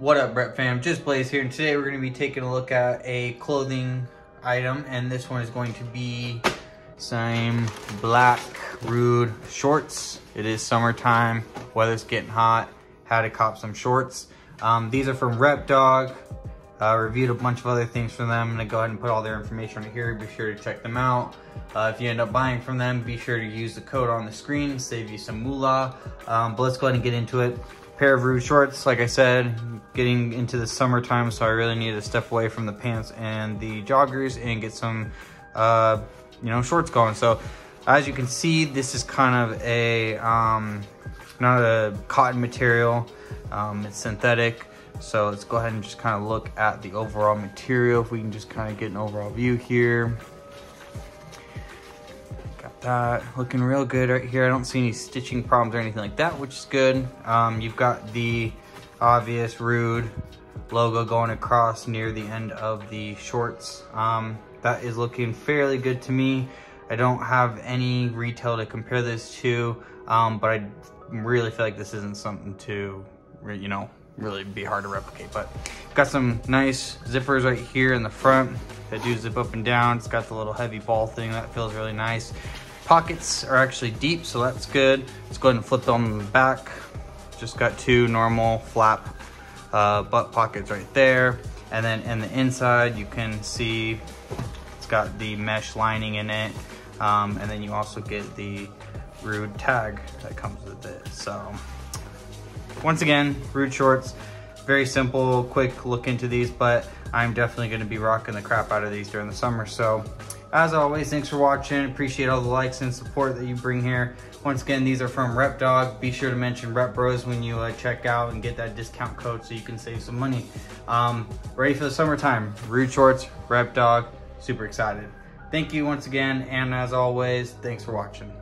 What up, Rep fam? Just Blaze here, and today we're going to be taking a look at a clothing item, and this one is going to be some black Rhude shorts. It is summertime, weather's getting hot, had to cop some shorts. Um, these are from Rep Dog. Uh, reviewed a bunch of other things from them. I'm gonna go ahead and put all their information on here. Be sure to check them out. Uh, if you end up buying from them, be sure to use the code on the screen, save you some moolah. Um, but let's go ahead and get into it pair of Rhude shorts. Like I said, getting into the summertime, so I really need to step away from the pants and the joggers and get some, uh, you know, shorts going. So as you can see, this is kind of a, um, not a cotton material, um, it's synthetic. So let's go ahead and just kind of look at the overall material. If we can just kind of get an overall view here that looking real good right here. I don't see any stitching problems or anything like that, which is good. Um, you've got the obvious Rhude logo going across near the end of the shorts. Um, that is looking fairly good to me. I don't have any retail to compare this to, um, but I really feel like this isn't something to, you know, really be hard to replicate. But got some nice zippers right here in the front that do zip up and down. It's got the little heavy ball thing that feels really nice. Pockets are actually deep, so that's good. Let's go ahead and flip them back. Just got two normal flap uh, butt pockets right there. And then in the inside, you can see it's got the mesh lining in it. Um, and then you also get the Rhude tag that comes with it. So once again, Rhude shorts, very simple, quick look into these, but I'm definitely gonna be rocking the crap out of these during the summer. So as always, thanks for watching. Appreciate all the likes and support that you bring here. Once again, these are from Rep Dog. Be sure to mention Rep Bros when you uh, check out and get that discount code so you can save some money. Um, ready for the summertime. Rhude Shorts, Rep Dog. Super excited. Thank you once again, and as always, thanks for watching.